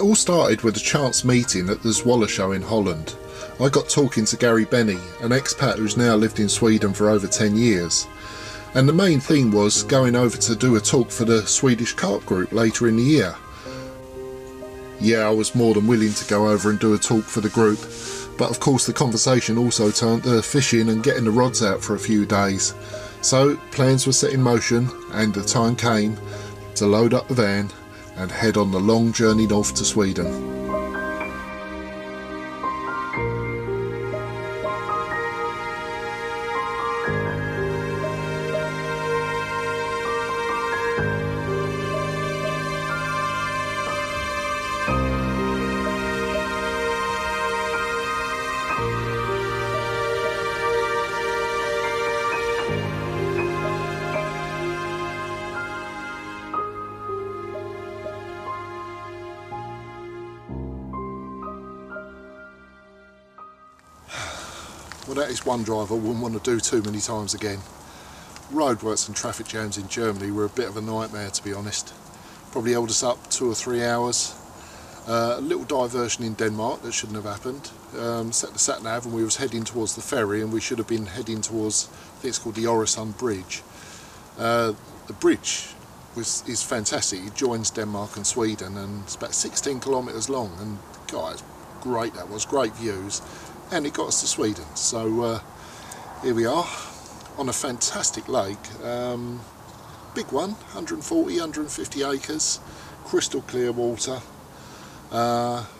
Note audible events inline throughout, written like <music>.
It all started with a chance meeting at the Zwolle show in Holland. I got talking to Gary Benny, an expat who's now lived in Sweden for over 10 years. And the main thing was going over to do a talk for the Swedish carp group later in the year. Yeah, I was more than willing to go over and do a talk for the group, but of course the conversation also turned to fishing and getting the rods out for a few days. So plans were set in motion and the time came to load up the van and head on the long journey north to Sweden. That is one drive I wouldn't want to do too many times again. Roadworks and traffic jams in Germany were a bit of a nightmare, to be honest. Probably held us up two or three hours. Uh, a little diversion in Denmark that shouldn't have happened. Um, set the sat nav and we was heading towards the ferry and we should have been heading towards, I think it's called the Oresund Bridge. Uh, the bridge was, is fantastic. It joins Denmark and Sweden and it's about 16 kilometres long and God, great that was, great views and it got us to Sweden. So uh, here we are on a fantastic lake. Um, big one, 140, 150 acres, crystal clear water, uh,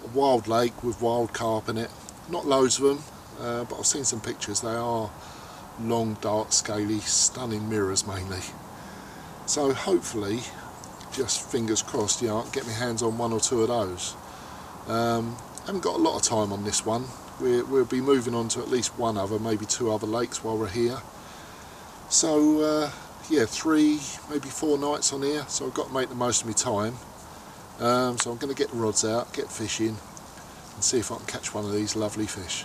a wild lake with wild carp in it. Not loads of them, uh, but I've seen some pictures. They are long, dark, scaly, stunning mirrors mainly. So hopefully, just fingers crossed, yeah, I can get my hands on one or two of those. Um, haven't got a lot of time on this one we will be moving on to at least one other, maybe two other lakes while we're here. So uh, yeah, three, maybe four nights on here, so I've got to make the most of my time. Um, so I'm going to get the rods out, get fishing, and see if I can catch one of these lovely fish.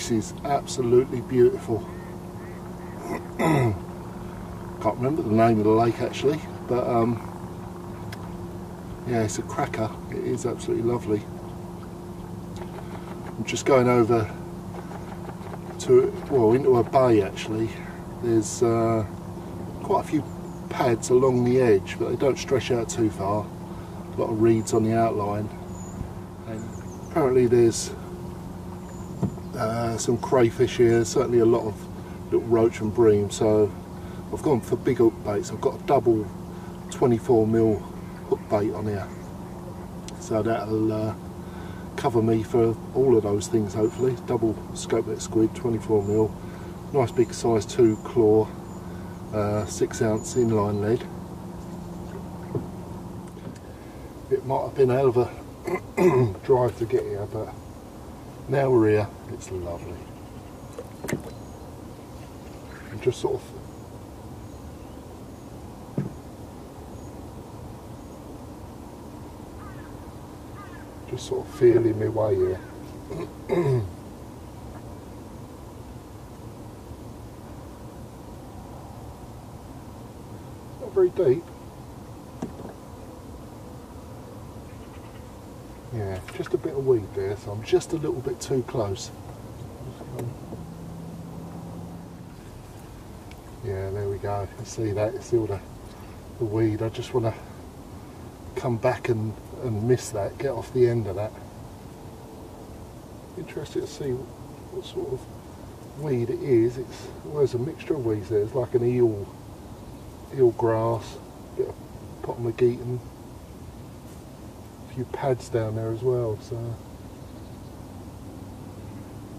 This is absolutely beautiful. <clears throat> Can't remember the name of the lake actually, but um, yeah, it's a cracker. It is absolutely lovely. I'm just going over to, well, into a bay actually. There's uh, quite a few pads along the edge, but they don't stretch out too far. A lot of reeds on the outline. And apparently there's uh, some crayfish here, certainly a lot of little roach and bream. So I've gone for big hook baits. I've got a double 24 mil hook bait on here. So that'll uh, cover me for all of those things hopefully. Double Scopex Squid, 24 mil, nice big size 2 claw, uh, 6 ounce inline lead. It might have been a hell of a <clears throat> drive to get here, but now we're here, it's lovely. And just sort of just sort of feeling my way here. <clears throat> Not very deep. Yeah, just a bit of weed there, so I'm just a little bit too close. Yeah, there we go. You see that? You see all the, the weed. I just want to come back and, and miss that, get off the end of that. Interested to see what sort of weed it is. It's well, there's a mixture of weeds there. It's like an eel, eel grass, bit of potamogeton, few pads down there as well, so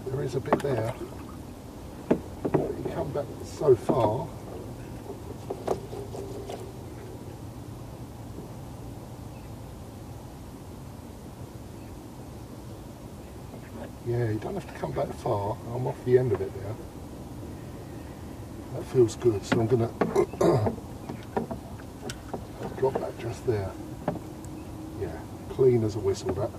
there is a bit there. But you come back so far. Yeah, you don't have to come back far. I'm off the end of it now. That feels good, so I'm gonna <coughs> drop that just there. Clean as a whistle that.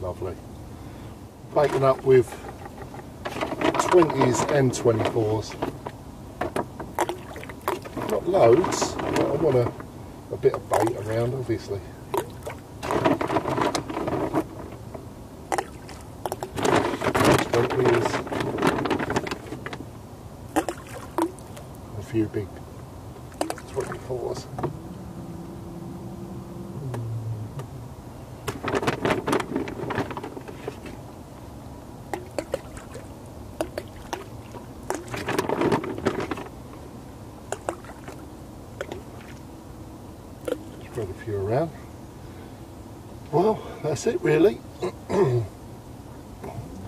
Lovely. Baking up with 20s and 24s. Not loads, but I want a, a bit of bait around obviously. Few big 24s. Spread a few around. Well, that's it really. <clears throat>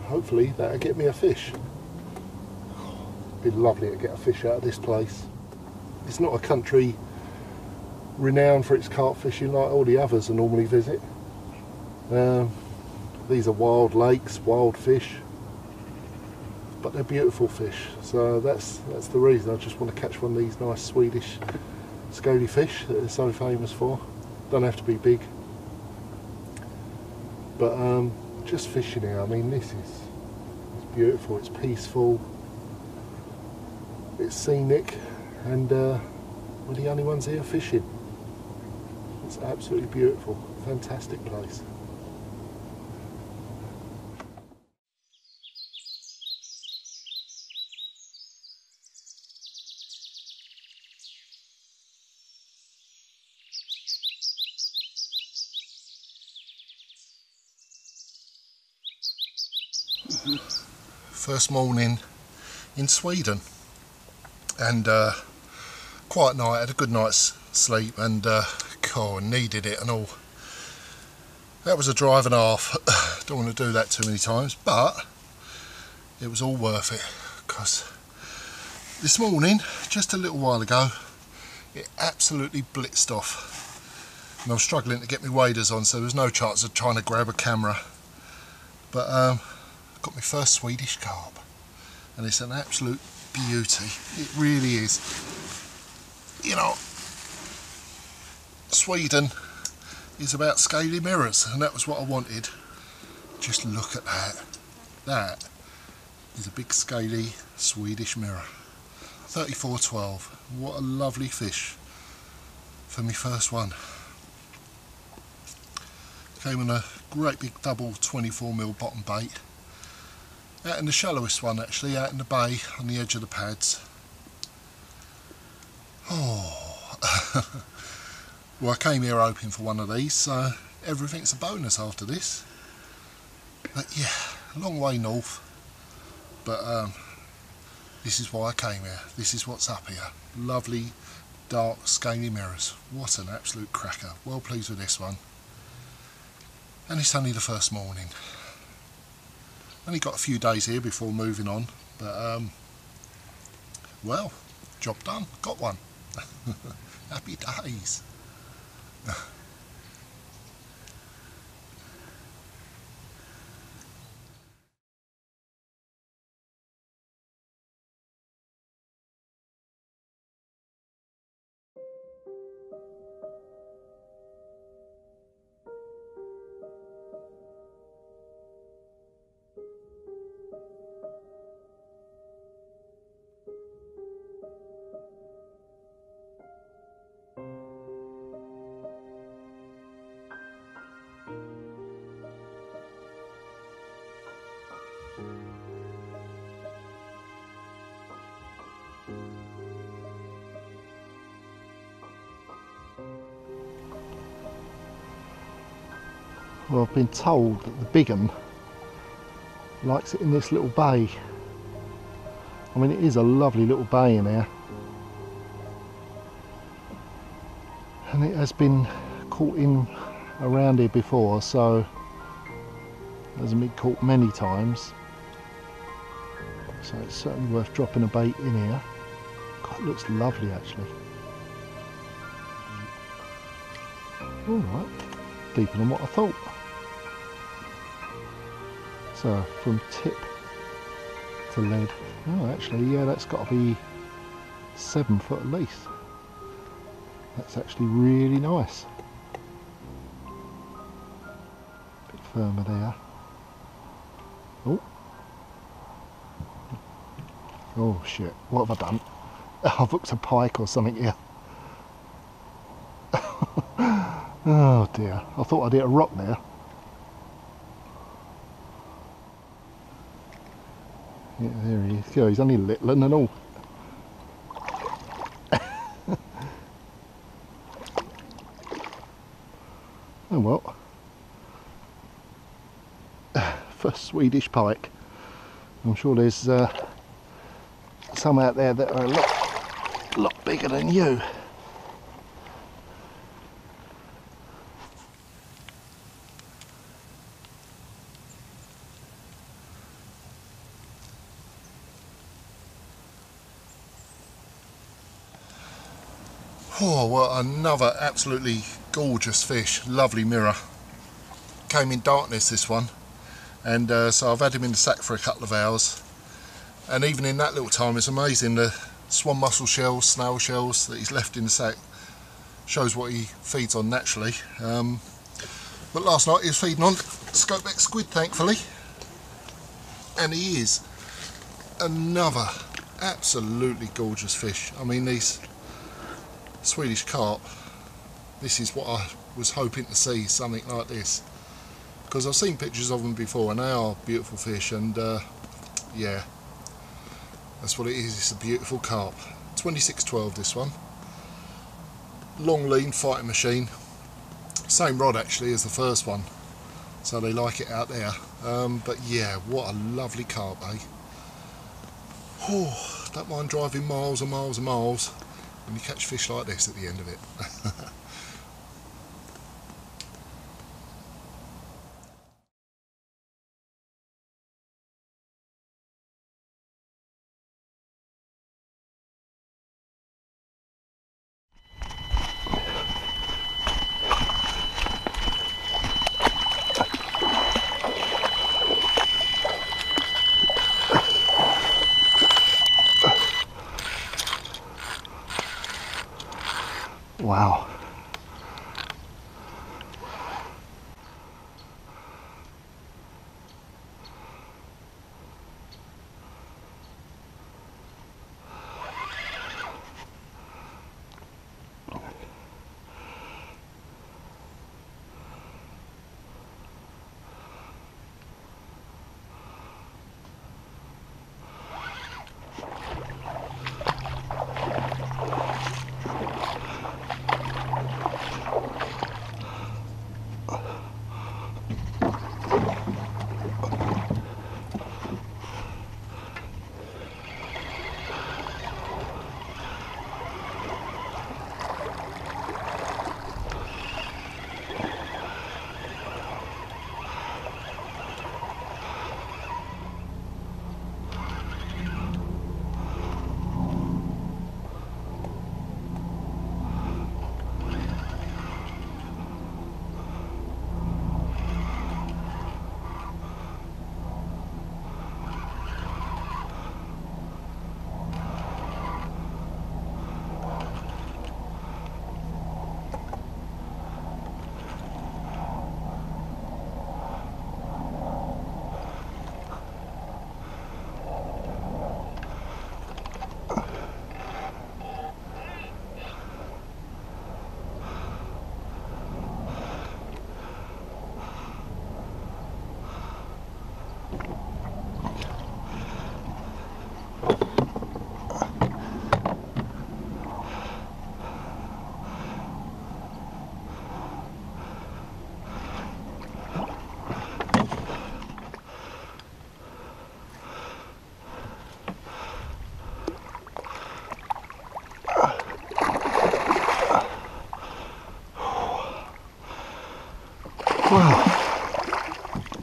Hopefully that'll get me a fish. Be lovely to get a fish out of this place. It's not a country renowned for its carp fishing like all the others I normally visit. Um, these are wild lakes, wild fish, but they're beautiful fish. So that's that's the reason. I just want to catch one of these nice Swedish scaly fish that they're so famous for. Don't have to be big, but um, just fishing here. I mean, this is it's beautiful. It's peaceful. It's scenic, and uh, we're the only ones here fishing. It's absolutely beautiful, fantastic place. First morning in Sweden, and uh, quiet night. Had a good night's sleep, and uh, needed it and all. That was a drive and a half. <coughs> Don't want to do that too many times, but it was all worth it because this morning, just a little while ago, it absolutely blitzed off. And I was struggling to get my waders on, so there was no chance of trying to grab a camera. But um, got my first Swedish carp, and it's an absolute beauty. It really is. You know, Sweden is about scaly mirrors, and that was what I wanted. Just look at that. That is a big scaly Swedish mirror. 3412. What a lovely fish for my first one. Came on a great big double 24mm bottom bait. Out in the shallowest one actually, out in the bay on the edge of the pads. Oh, <laughs> well I came here hoping for one of these, so everything's a bonus after this. But yeah, a long way north, but um, this is why I came here. This is what's up here. Lovely, dark, scaly mirrors. What an absolute cracker. Well pleased with this one. And it's only the first morning. Only got a few days here before moving on, but um, well, job done, got one. <laughs> Happy days. <laughs> Well, I've been told that the big 'un likes it in this little bay. I mean, it is a lovely little bay in here. And it has been caught in around here before, so it hasn't been caught many times. So it's certainly worth dropping a bait in here. God, It looks lovely actually. Alright, deeper than what I thought. So uh, from tip to lead. Oh actually yeah that's got to be seven foot at least. That's actually really nice. Bit firmer there. Oh. Oh shit, what have I done? <laughs> I've hooked a pike or something here. <laughs> oh dear, I thought I'd hit a rock there. Yeah, there he is. he's only little and all. <laughs> oh well. <sighs> For Swedish pike. I'm sure there's uh, some out there that are a lot, lot bigger than you. Oh, well, another absolutely gorgeous fish. Lovely mirror. Came in darkness, this one. And uh, so I've had him in the sack for a couple of hours. And even in that little time, it's amazing the swan mussel shells, snail shells that he's left in the sack. Shows what he feeds on naturally. Um, but last night he was feeding on Scopex Squid, thankfully. And he is another absolutely gorgeous fish. I mean, these Swedish carp, this is what I was hoping to see, something like this. Because I've seen pictures of them before and they are beautiful fish and uh, yeah, that's what it is, it's a beautiful carp. 2612 this one. Long lean fighting machine. Same rod actually as the first one. So they like it out there. Um, but yeah, what a lovely carp, eh? Oh, don't mind driving miles and miles and miles and you catch fish like this at the end of it. <laughs>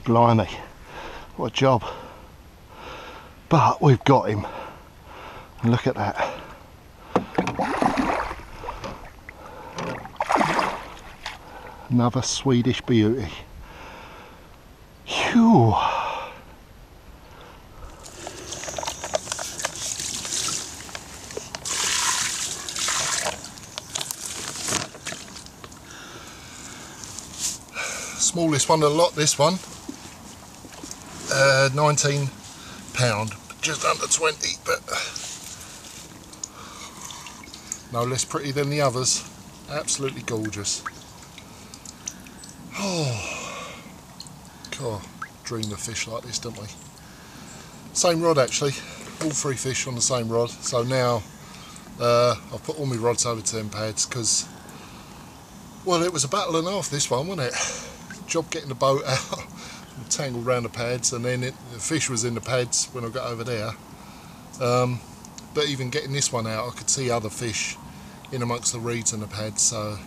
blimey, what a job. But we've got him. And look at that. Another Swedish beauty. Phew. smallest one a lot this one uh, 19 pound, just under 20, but no less pretty than the others. Absolutely gorgeous. Oh, God, dream of fish like this, don't we? Same rod actually, all three fish on the same rod. So now uh, I've put all my rods over to them pads because, well, it was a battle and a half this one, wasn't it? Job getting the boat out, <laughs> tangled around the pads, and then it, the fish was in the pads when I got over there. Um, but even getting this one out, I could see other fish in amongst the reeds and the pads. So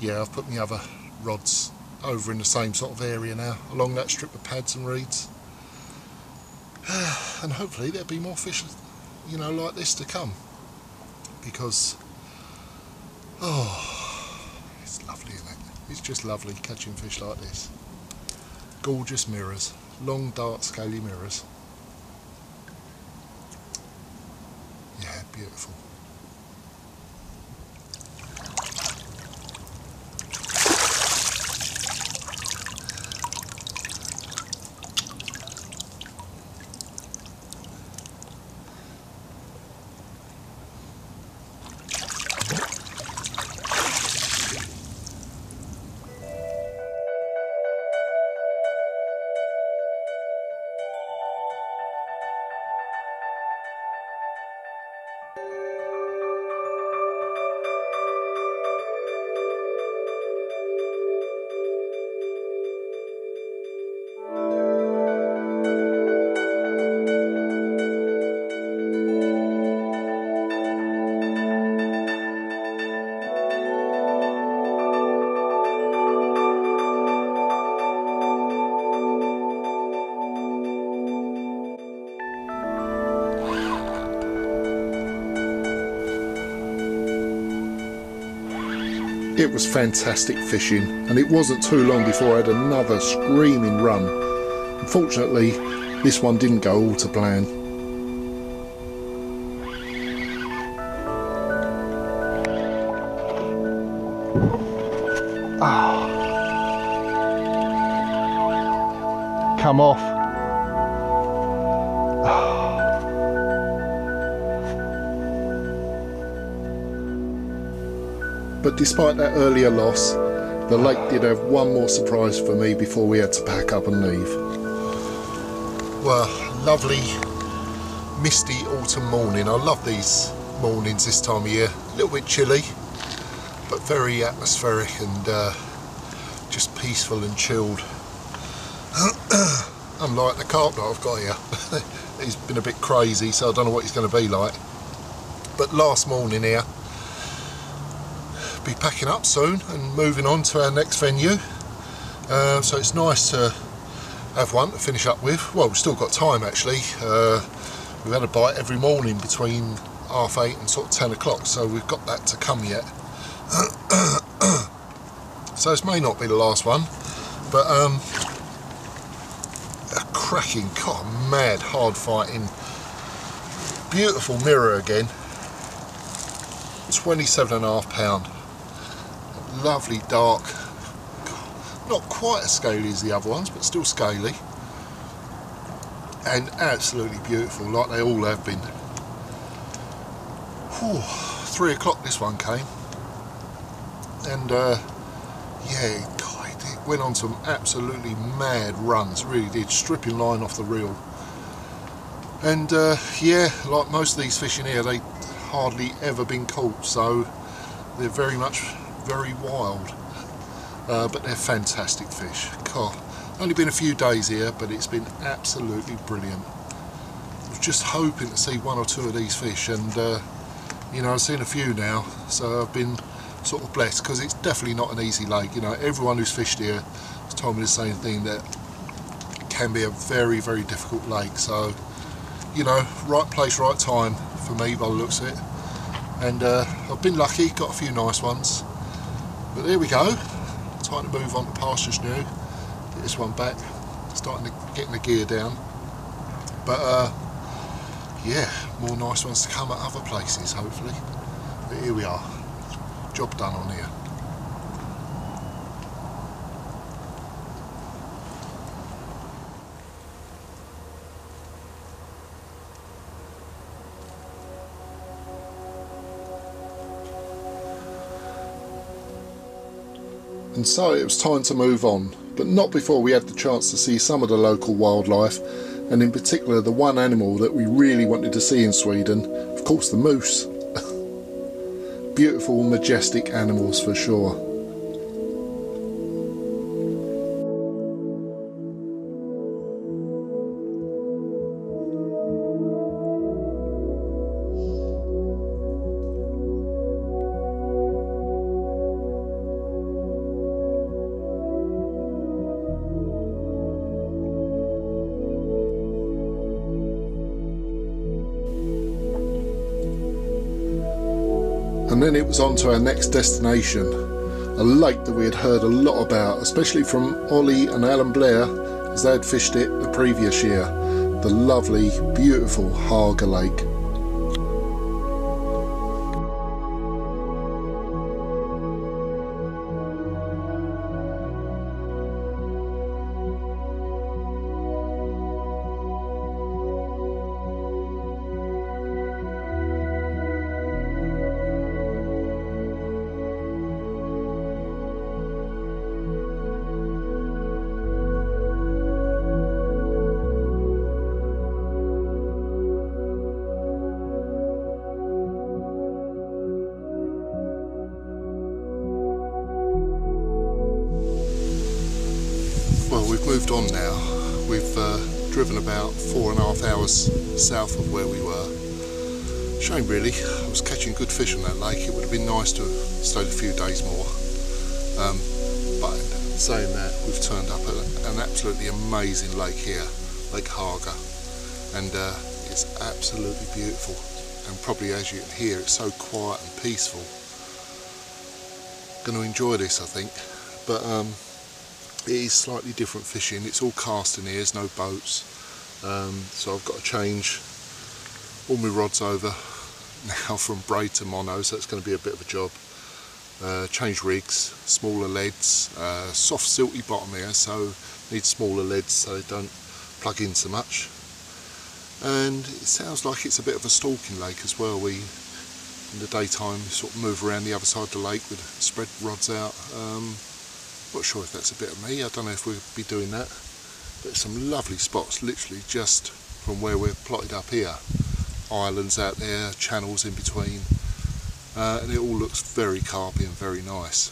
yeah, I've put my other rods over in the same sort of area now, along that strip of pads and reeds. <sighs> and hopefully there'll be more fish, you know, like this to come. Because, oh, it's lovely, isn't it? It's just lovely catching fish like this. Gorgeous mirrors, long, dark, scaly mirrors. Yeah, beautiful. It was fantastic fishing and it wasn't too long before I had another screaming run. Unfortunately, this one didn't go all to plan. Oh. Come off. But despite that earlier loss, the lake did have one more surprise for me before we had to pack up and leave. Well, lovely misty autumn morning. I love these mornings this time of year. A little bit chilly, but very atmospheric and uh, just peaceful and chilled. <clears throat> Unlike the carp that I've got here. <laughs> he's been a bit crazy, so I don't know what he's going to be like. But last morning here, be packing up soon and moving on to our next venue. Uh, so it's nice to have one to finish up with. Well, we've still got time actually. Uh, we've had a bite every morning between half eight and sort of 10 o'clock, so we've got that to come yet. <coughs> so this may not be the last one, but um, a cracking, God, mad, hard fighting, beautiful mirror again. 27 and a half pound lovely dark, not quite as scaly as the other ones, but still scaly. And absolutely beautiful, like they all have been. Whew, three o'clock this one came. And uh, yeah, God, it went on some absolutely mad runs, really did, stripping line off the reel. And uh, yeah, like most of these fish in here, they hardly ever been caught, so they're very much very wild. Uh, but they're fantastic fish. God, only been a few days here, but it's been absolutely brilliant. I was just hoping to see one or two of these fish, and uh, you know, I've seen a few now, so I've been sort of blessed because it's definitely not an easy lake. You know, everyone who's fished here has told me the same thing that can be a very, very difficult lake. So, you know, right place, right time for me by the looks of it. And uh, I've been lucky, got a few nice ones. But there we go, time to move on to pastures new. Get this one back, starting to getting the gear down. But uh, yeah, more nice ones to come at other places, hopefully. But here we are, job done on here. And so it was time to move on, but not before we had the chance to see some of the local wildlife, and in particular the one animal that we really wanted to see in Sweden, of course the moose. <laughs> Beautiful, majestic animals for sure. Was on to our next destination, a lake that we had heard a lot about, especially from Ollie and Alan Blair as they had fished it the previous year, the lovely, beautiful Haga Lake. Moved on now. We've uh, driven about four and a half hours south of where we were. Shame really, I was catching good fish on that lake. It would have been nice to have stayed a few days more. Um, but saying that, we've turned up at an absolutely amazing lake here, Lake Haga. And uh, it's absolutely beautiful. And probably as you can hear, it's so quiet and peaceful. Going to enjoy this, I think. But um, it is slightly different fishing. It's all casting here, there's no boats. Um, so I've got to change all my rods over <laughs> now from braid to mono, so it's going to be a bit of a job. Uh, change rigs, smaller leads, uh, soft silty bottom here, so need smaller leads so they don't plug in so much. And it sounds like it's a bit of a stalking lake as well. We, in the daytime, sort of move around the other side of the lake with spread rods out. Um, not sure if that's a bit of me, I don't know if we'll be doing that. But some lovely spots, literally just from where we're plotted up here. Islands out there, channels in between. Uh, and it all looks very carpy and very nice.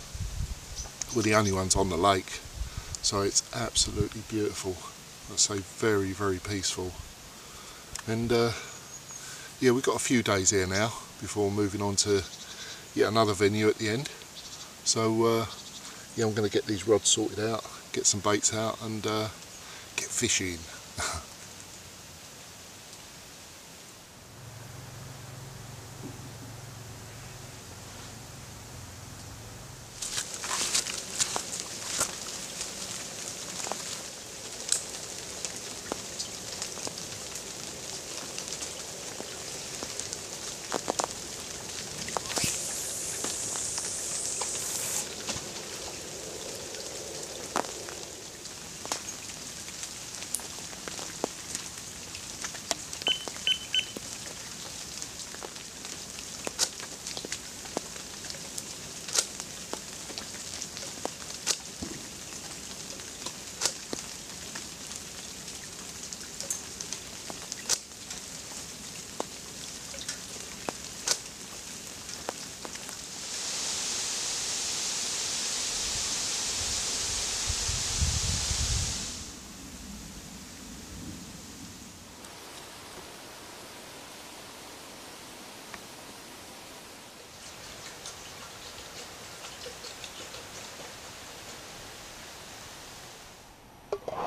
We're the only ones on the lake, so it's absolutely beautiful. I'd say very, very peaceful. And uh, yeah, we've got a few days here now before moving on to yet another venue at the end. So uh, yeah, I'm going to get these rods sorted out, get some baits out and uh, get fishing. <laughs>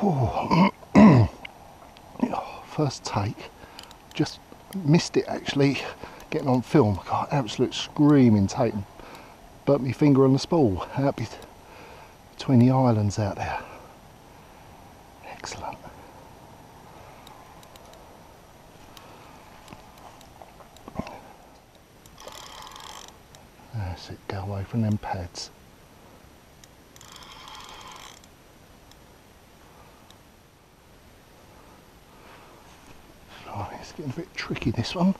Oh. <clears throat> First take, just missed it actually, getting on film. Got absolute screaming take, burnt my finger on the spool. Be between the islands out there. Excellent. That's it, go away from them pads. Oh, it's getting a bit tricky this one.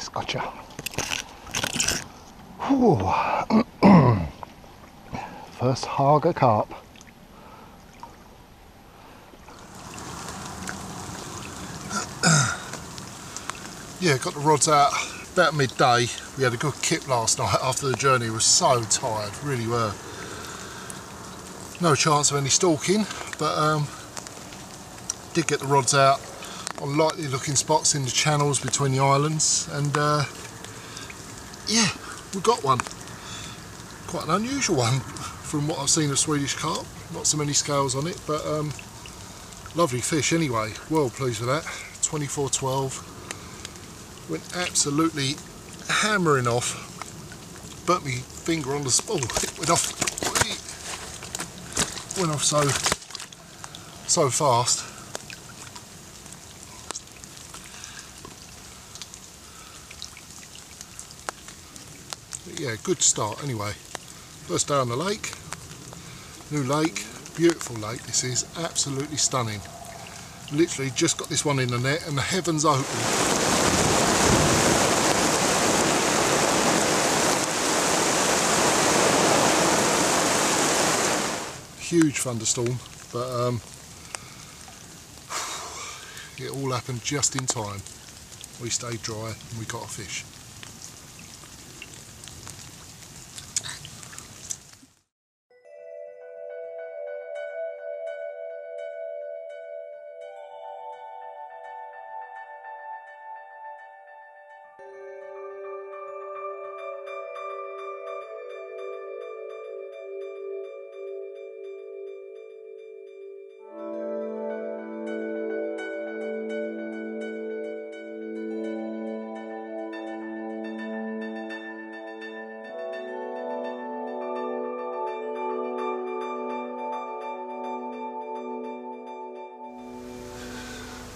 Yes, <clears throat> gotcha. First Haga carp. <clears throat> yeah, got the rods out about midday. We had a good kip last night after the journey. We were so tired, really were. No chance of any stalking, but um, did get the rods out on likely looking spots in the channels between the islands and uh, yeah we got one. Quite an unusual one from what I've seen of Swedish carp. Not so many scales on it but um, lovely fish anyway. Well pleased with that. 2412 went absolutely hammering off. Burnt me finger on the spool. <laughs> It went off. Went off so so fast yeah, good start anyway. First day on the lake, new lake, beautiful lake this is, absolutely stunning. Literally just got this one in the net and the heavens open. Huge thunderstorm, but um, <sighs> it all happened just in time. We stayed dry and we got a fish.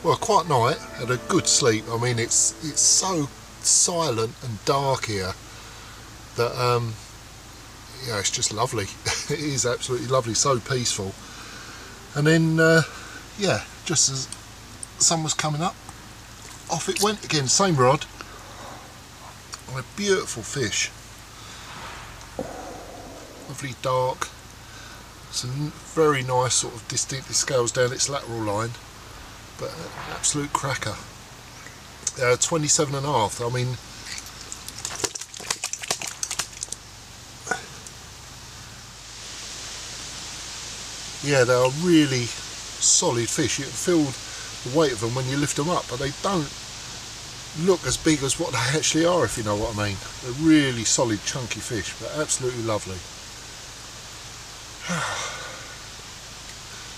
Well quite night. Had a good sleep. I mean it's it's so silent and dark here that um yeah it's just lovely. <laughs> It is absolutely lovely so peaceful. And then uh, yeah just as the sun was coming up off it went again. Same rod. And a beautiful fish. Lovely dark. Some very nice sort of distinctive scales down its lateral line but absolute cracker. Uh, 27 and a half, I mean, yeah, they are really solid fish. You feel the weight of them when you lift them up, but they don't look as big as what they actually are, if you know what I mean. They're really solid, chunky fish, but absolutely lovely. <sighs>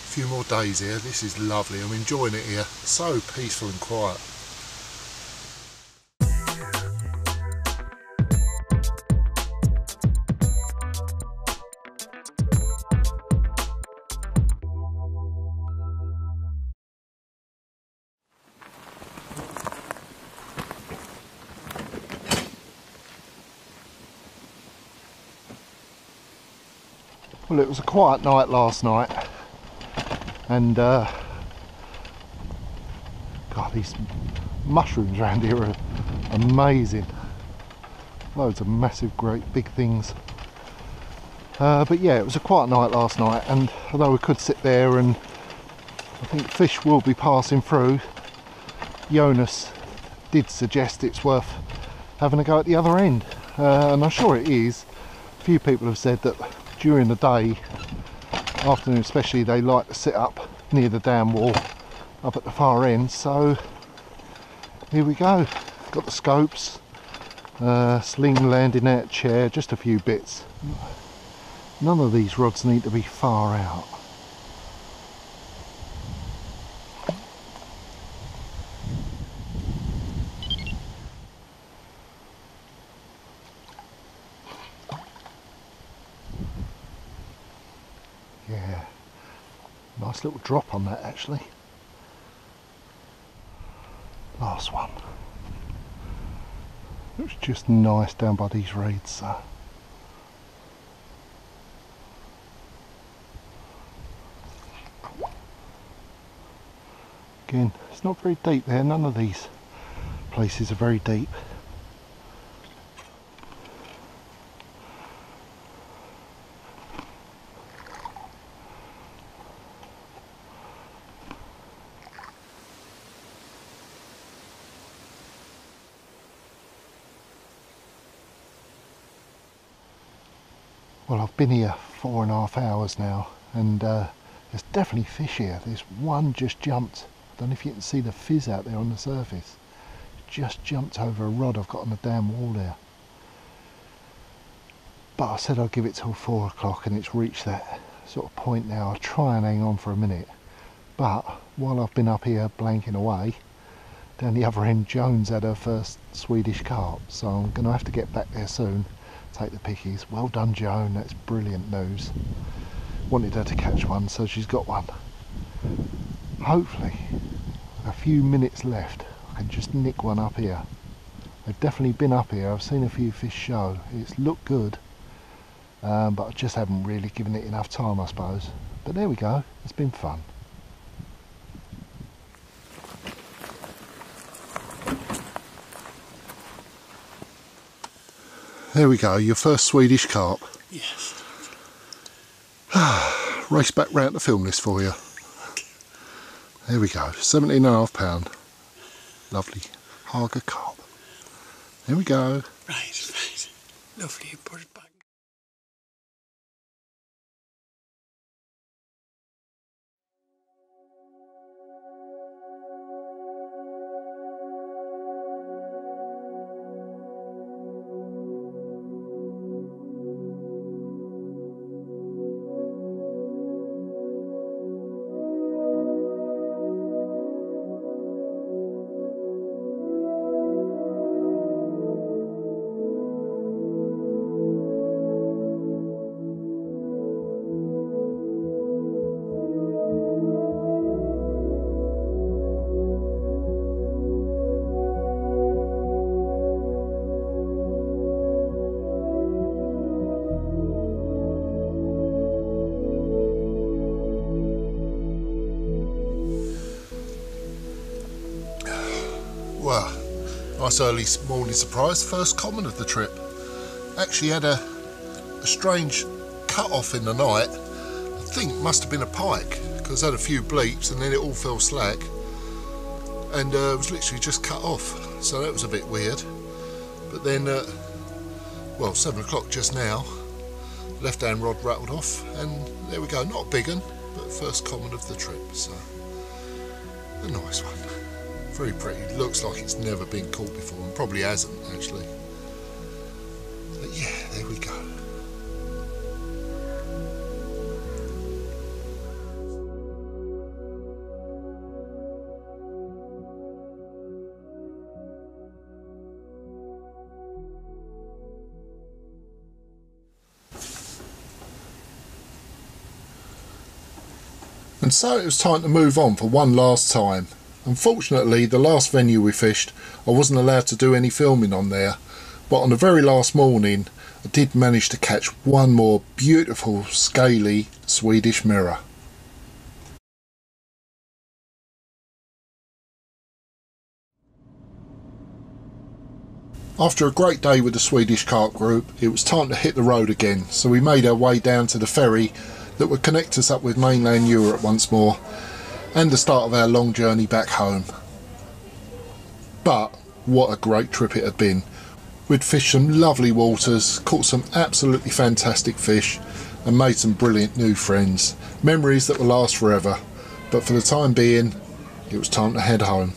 A few more days here. This is lovely. I'm enjoying it here. So peaceful and quiet. It was a quiet night last night, and uh, God, these mushrooms around here are amazing. Loads of massive, great, big things. Uh, but yeah, it was a quiet night last night, and although we could sit there and I think fish will be passing through, Jonas did suggest it's worth having a go at the other end, uh, and I'm sure it is. A few people have said that during the day, afternoon especially, they like to sit up near the dam wall up at the far end. So here we go. Got the scopes, uh, sling landing net chair, just a few bits. None of these rods need to be far out. Little drop on that actually. Last one. Was just nice down by these reeds. So. Again, it's not very deep there. None of these places are very deep. Well, I've been here four and a half hours now, and uh, there's definitely fish here. There's one just jumped. I don't know if you can see the fizz out there on the surface. Just jumped over a rod I've got on the dam wall there. But I said I'd give it till four o'clock, and it's reached that sort of point now. I'll try and hang on for a minute. But while I've been up here blanking away, down the other end, Joan's had her first Swedish carp, so I'm going to have to get back there soon take the pickies. Well done, Joan. That's brilliant news. Wanted her to catch one, so she's got one. Hopefully, a few minutes left, I can just nick one up here. They've definitely been up here. I've seen a few fish show. It's looked good, um, but I just haven't really given it enough time, I suppose. But there we go. It's been fun. There we go, your first Swedish carp. Yes. <sighs> Race back round to film this for you. There we go, 17 and a half pound. Lovely Haga carp. There we go. Right, right. Lovely, put it nice early morning surprise. First common of the trip. Actually had a, a strange cut off in the night. I think must have been a pike because had a few bleeps and then it all fell slack and uh, was literally just cut off. So that was a bit weird. But then, uh, well, seven o'clock just now. Left hand rod rattled off, and there we go. Not a big one, but first common of the trip. So a nice one. Very pretty. Looks like it's never been caught before, and probably hasn't actually. But yeah, there we go. And so it was time to move on for one last time. Unfortunately, the last venue we fished, I wasn't allowed to do any filming on there. But on the very last morning, I did manage to catch one more beautiful scaly Swedish mirror. After a great day with the Swedish carp group, it was time to hit the road again, so we made our way down to the ferry that would connect us up with mainland Europe once more, and the start of our long journey back home. But what a great trip it had been. We'd fished some lovely waters, caught some absolutely fantastic fish, and made some brilliant new friends. Memories that will last forever. But for the time being, it was time to head home.